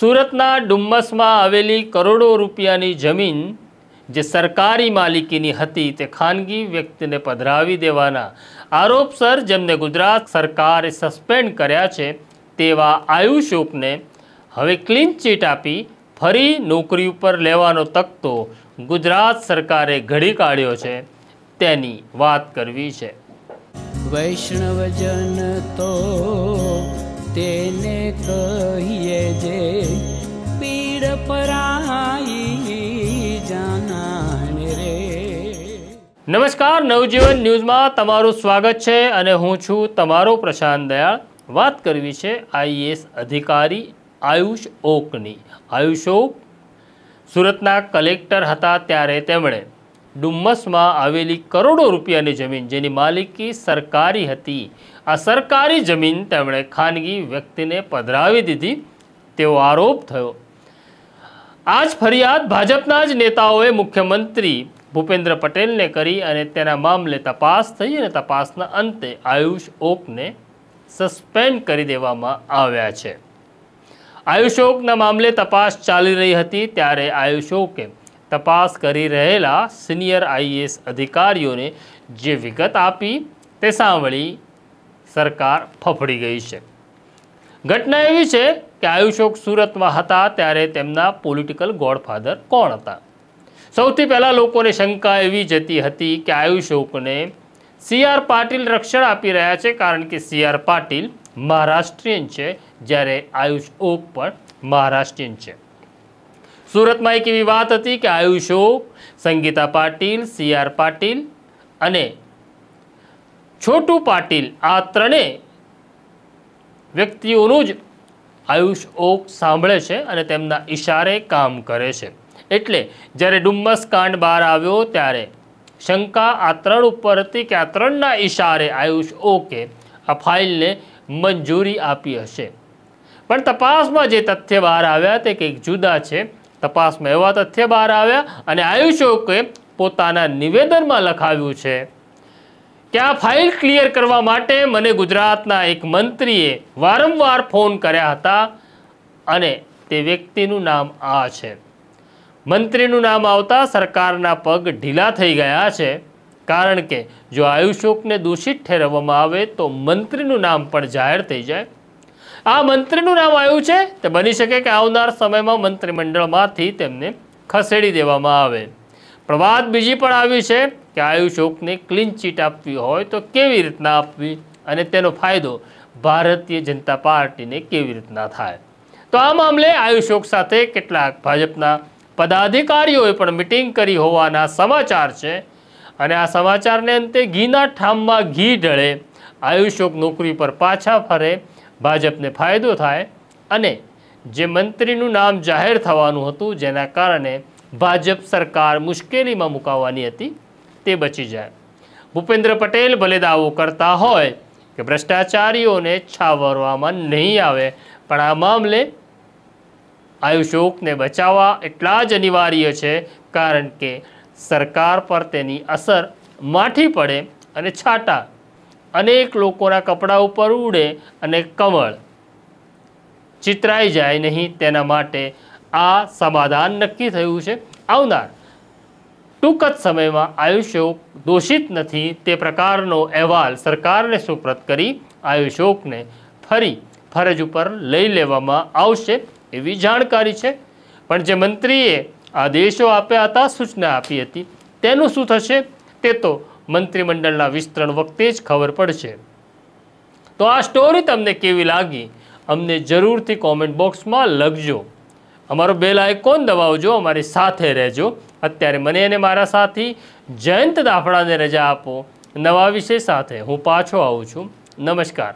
સુરતના ડુમ્મસમાં આવેલી કરોડો રૂપિયાની જમીન જે સરકારી માલિકીની હતી તે ખાનગી વ્યક્તિને પધરાવી દેવાના આરોપસર જેમને ગુજરાત સરકારે સસ્પેન્ડ કર્યા છે તેવા આયુષોકને હવે ક્લીન ચીટ આપી ફરી નોકરી ઉપર લેવાનો તકતો ગુજરાત સરકારે ઘડી કાઢ્યો છે. તેની વાત કરવી છે. વૈષ્ણવજન તો તેને કહીએ જે પીડ પરાઈ જાનાને રે. નમસ્કાર, નવજીવન ન્યૂઝમાં તમારું સ્વાગત છે અને હું છું તમારો પ્રશાંત દયાળ. વાત કરવી છે આઈએએસ અધિકારી આયુષ ઓકની. આયુષ ઓક, સુરતના કલેક્ટર હતા ત્યારે તેમણે. ડુમ્મસમાં આવેલી કરોડો રૂપિયાની જમીન જેની માલિકી સરકારી હતી. આ સરકારી જમીન તેમણે ખાનગી વ્યક્તિને પધરાવી દીધી. તેવો આરોપ થયો. આ જ ફરિયાદ ભાજપના જ નેતાઓએ મુખ્યમંત્રી ભૂપેન્દ્ર પટેલને કરી અને તેના મામલે તપાસ થઈ અને તપાસના અંતે આયુષ ઓકને સસ્પેન્ડ કરી દેવામાં આવ્યા છે. આયુષ ઓકના મામલે તપાસ ચાલી રહી હતી ત્યારે આયુષ ઓકે તપાસ કરી રહેલા સિનિયર આઈએએસ અધિકારીઓને જે વિગત આપી તે સાંભળી સરકાર ફફડી ગઈ છે. ઘટના એવી છે કે આયુષોક સુરતમાં હતા ત્યારે તેમના પોલિટિકલ ગોડફાધર કોણ હતા? સૌથી પહેલાં લોકોને શંકા એવી જતી હતી કે આયુષોકને સી આર પાટીલ રક્ષણ આપી રહ્યા છે કારણ કે સી આર પાટીલ મહારાષ્ટ્રીયન છે, જ્યારે આયુષ ઓક પણ મહારાષ્ટ્રીયન છે. સુરતમાં એક એવી વાત હતી કે આયુષ ઓક સંગીતા પાટીલ, સી આર પાટીલ અને છોટુ પાટીલ, આ ત્રણેય વ્યક્તિઓનું જ આયુષ ઓક સાંભળે છે અને તેમના ઈશારે કામ કરે છે. એટલે જ્યારે ડુમ્મસ કાંડ બહાર આવ્યો ત્યારે શંકા આ ત્રણ ઉપર હતી કે આ ત્રણના ઈશારે આયુષ ઓકે આ ફાઇલને મંજૂરી આપી હશે. પણ તપાસમાં જે તથ્ય બહાર આવ્યા તે કંઈક જુદા છે. તપાસમાં એવા તથ્ય બહાર આવ્યા અને આયુષોકે પોતાના નિવેદનમાં લખાવ્યું છે. કે આ ફાઇલ ક્લિયર કરવા માટે મને ગુજરાતના એક મંત્રીએ વારંવાર ફોન કર્યા હતા અને તે વ્યક્તિનું નામ આ છે. મંત્રીનું નામ આવતા સરકારના પગ ઢીલા થઈ ગયા છે. કારણ કે જો આયુષોકને દૂષિત ઠેરવવામાં આવે તો મંત્રીનું નામ પણ જાહેર થઈ જાય. આ મંત્રીનું નામ આવ્યું છે તે બની શકે કે આવનાર સમયમાં મંત્રીમંડળમાંથી તેમને ખસેડી દેવામાં આવે. પણ બીજી પણ આવી છે કે આયુષોકને ક્લીન ચીટ આપવી હોય તો કેવી રીતના આપવી અને તેનો ફાયદો ભારતીય જનતા પાર્ટીને કેવી રીતના થાય? તો આ મામલે આયુષોક સાથે કેટલાક ભાજપના પદાધિકારીઓએ પણ મિટિંગ કરી હોવાના સમાચાર છે અને આ સમાચારને અંતે ઘીના ઠામમાં ઘી ઢળે. આયુષોક નોકરી પર પાછા ફરે ભાજપને ફાયદો થાય અને જે મંત્રીનું નામ જાહેર થવાનું હતું જેના કારણે ભાજપ સરકાર મુશ્કેલીમાં મુકાવવાની હતી, તે બચી જાય. ભૂપેન્દ્ર પટેલ ભલે દાવો કરતા હોય કે ભ્રષ્ટાચારીઓને છાવરવામાં નહીં આવે, પણ આ મામલે આયુષોકને બચાવવા એટલા જ અનિવાર્ય છે, કારણ કે સરકાર પર તેની અસર માઠી પડે અને છાટા અનેક લોકોના કપડાં ઉપર ઉડે અને કમળ ચિતરાઈ જાય નહીં તેના માટે આ સમાધાન નક્કી થયું છે. આવનાર ટૂંક જ સમયમાં આયુષ્યોક દોષિત નથી તે પ્રકારનો અહેવાલ સરકારને સુપ્રત કરી આયુષ્યોકને ફરી ફરજ ઉપર લઈ લેવામાં આવશે એવી જાણકારી છે. પણ જે મંત્રીએ આદેશો આપ્યા હતા, સૂચના આપી હતી, તેનું શું થશે? તે તો મંત્રીમંડળના વિસ્તરણ વખતે જ ખબર પડશે. તો આ સ્ટોરી તમને કેવી લાગી? અમને જરૂરથી કોમેન્ટ બોક્સમાં લખજો. અમારો બેલ આઇકોન દબાવજો, અમારી સાથે રહેજો. અત્યારે મને અને મારા સાથી જયંત દાફડાને રજા આપો. નવા વિષય સાથે હું પાછો આવું છું. નમસ્કાર.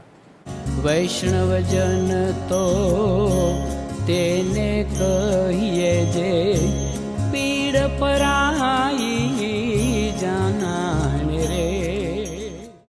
વૈષ્ણવજન તો તેને કહીએ